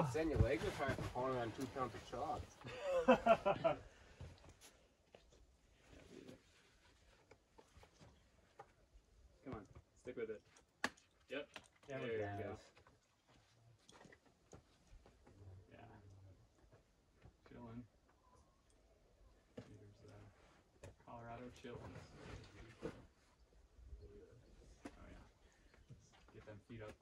Oh. Send your legs are tired for pulling on two pounds of chalk. Come on, stick with it. Yep. There There we you go. Yeah. Chillin'. Here's the Colorado chillin'. Oh yeah. Get them feet up